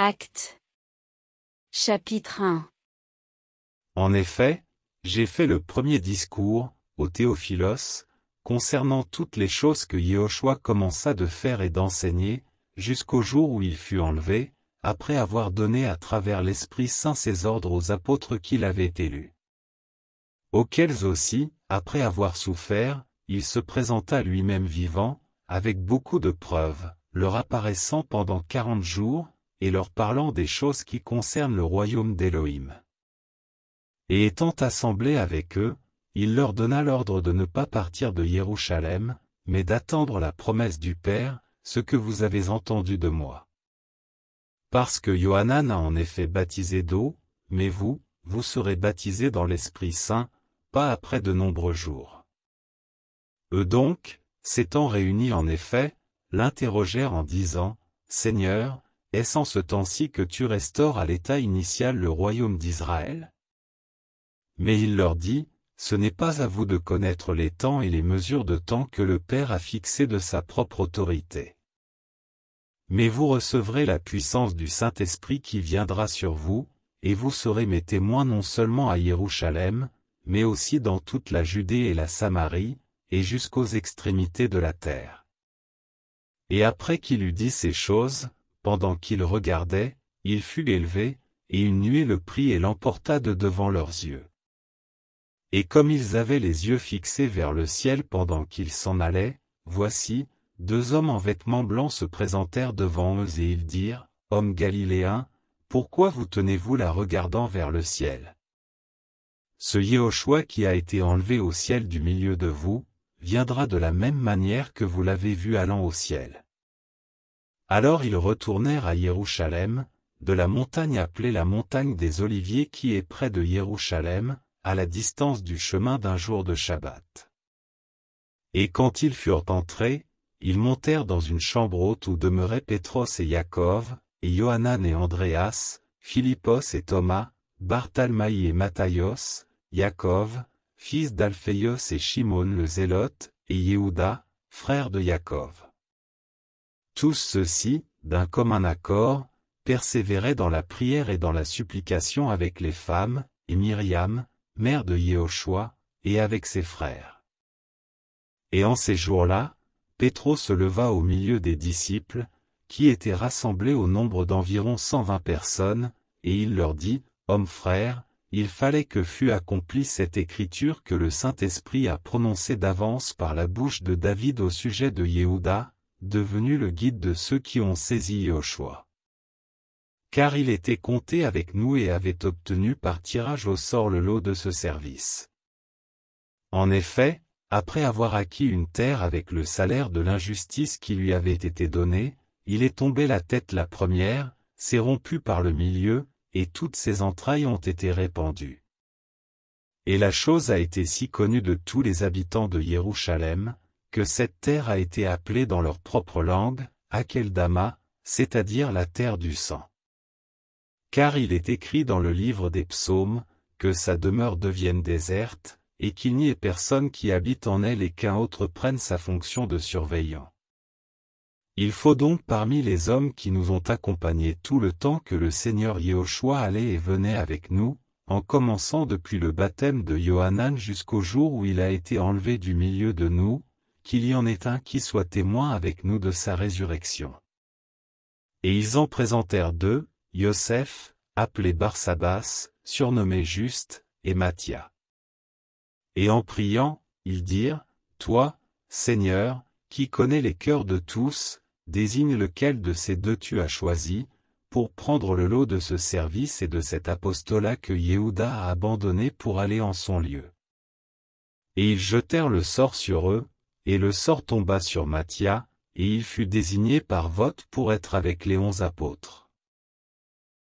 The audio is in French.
Acte. Chapitre 1 En effet, j'ai fait le premier discours, au Théophilos, concernant toutes les choses que Yehoshua commença de faire et d'enseigner, jusqu'au jour où il fut enlevé, après avoir donné à travers l'Esprit Saint ses ordres aux apôtres qu'il avait élus. Auxquels aussi, après avoir souffert, il se présenta lui-même vivant, avec beaucoup de preuves, leur apparaissant pendant quarante jours, et leur parlant des choses qui concernent le royaume d'Élohim. Et étant assemblé avec eux, il leur donna l'ordre de ne pas partir de Jérusalem, mais d'attendre la promesse du Père, ce que vous avez entendu de moi. Parce que Johanan a en effet baptisé d'eau, mais vous, vous serez baptisés dans l'Esprit Saint, pas après de nombreux jours. Eux donc, s'étant réunis en effet, l'interrogèrent en disant, Seigneur, est-ce en ce temps-ci que tu restaures à l'état initial le royaume d'Israël? Mais il leur dit, Ce n'est pas à vous de connaître les temps et les mesures de temps que le Père a fixés de sa propre autorité. Mais vous recevrez la puissance du Saint-Esprit qui viendra sur vous, et vous serez mes témoins non seulement à Jérusalem, mais aussi dans toute la Judée et la Samarie, et jusqu'aux extrémités de la terre. Et après qu'il eut dit ces choses, pendant qu'il regardait, il fut élevé, et une nuée le prit et l'emporta de devant leurs yeux. Et comme ils avaient les yeux fixés vers le ciel pendant qu'ils s'en allaient, voici, deux hommes en vêtements blancs se présentèrent devant eux et ils dirent, Hommes galiléens, pourquoi vous tenez-vous là regardant vers le ciel Ce Yehoshua qui a été enlevé au ciel du milieu de vous, viendra de la même manière que vous l'avez vu allant au ciel. Alors ils retournèrent à Jérusalem, de la montagne appelée la montagne des Oliviers qui est près de Jérusalem, à la distance du chemin d'un jour de Shabbat. Et quand ils furent entrés, ils montèrent dans une chambre haute où demeuraient Pétros et Yaakov, et Johanan et Andréas, Philippos et Thomas, Barthalmaï et Matthios, Yaakov, fils d'Alphéios et Shimon le Zélote, et Yehuda, frère de Yaakov. Tous ceux-ci, d'un commun accord, persévéraient dans la prière et dans la supplication avec les femmes, et Myriam, mère de Yehoshua, et avec ses frères. Et en ces jours-là, Pétro se leva au milieu des disciples, qui étaient rassemblés au nombre d'environ cent vingt personnes, et il leur dit, Hommes frères, il fallait que fût accomplie cette écriture que le Saint-Esprit a prononcée d'avance par la bouche de David au sujet de Yehuda, devenu le guide de ceux qui ont saisi Yoshua. Car il était compté avec nous et avait obtenu par tirage au sort le lot de ce service. En effet, après avoir acquis une terre avec le salaire de l'injustice qui lui avait été donnée, il est tombé la tête la première, s'est rompu par le milieu, et toutes ses entrailles ont été répandues. Et la chose a été si connue de tous les habitants de Jérusalem, que cette terre a été appelée dans leur propre langue, Akeldama, c'est-à-dire la terre du sang. Car il est écrit dans le livre des psaumes, que sa demeure devienne déserte, et qu'il n'y ait personne qui habite en elle et qu'un autre prenne sa fonction de surveillant. Il faut donc parmi les hommes qui nous ont accompagnés tout le temps que le Seigneur Yehoshua allait et venait avec nous, en commençant depuis le baptême de Johanan jusqu'au jour où il a été enlevé du milieu de nous, qu'il y en ait un qui soit témoin avec nous de sa résurrection. Et ils en présentèrent deux, Yosef, appelé Barsabas, surnommé Juste, et Mathia. Et en priant, ils dirent, Toi, Seigneur, qui connais les cœurs de tous, désigne lequel de ces deux tu as choisi, pour prendre le lot de ce service et de cet apostolat que Yehuda a abandonné pour aller en son lieu. Et ils jetèrent le sort sur eux, et le sort tomba sur Mathia, et il fut désigné par vote pour être avec les onze apôtres.